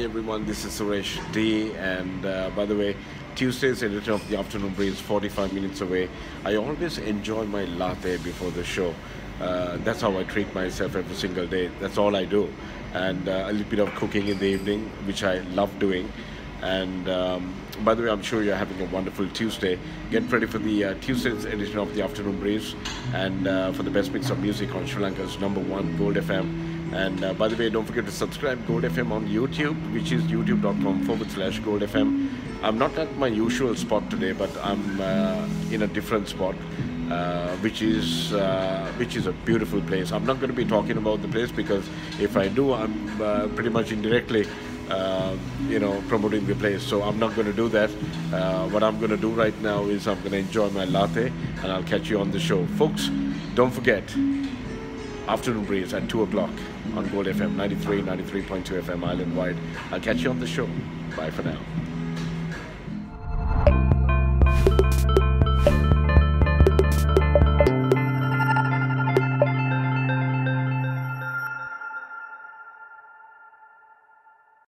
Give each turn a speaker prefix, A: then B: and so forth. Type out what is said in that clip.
A: everyone. This is Suresh De. And uh, by the way, Tuesday's edition of the Afternoon Breeze, 45 minutes away. I always enjoy my latte before the show. Uh, that's how I treat myself every single day. That's all I do. And uh, a little bit of cooking in the evening, which I love doing. And um, by the way, I'm sure you're having a wonderful Tuesday. Get ready for the uh, Tuesday's edition of the Afternoon Breeze and uh, for the best mix of music on Sri Lanka's number one Gold FM. And uh, by the way, don't forget to subscribe Gold FM on YouTube, which is youtube.com forward slash Gold FM. I'm not at my usual spot today, but I'm uh, in a different spot. Uh, which is uh, which is a beautiful place. I'm not going to be talking about the place because if I do, I'm uh, pretty much indirectly, uh, you know, promoting the place. So I'm not going to do that. What I'm going to do right now is I'm going to enjoy my latte, and I'll catch you on the show, folks. Don't forget, afternoon breeze at two o'clock on Gold FM 93, 93.2 FM island wide. I'll catch you on the show. Bye for now.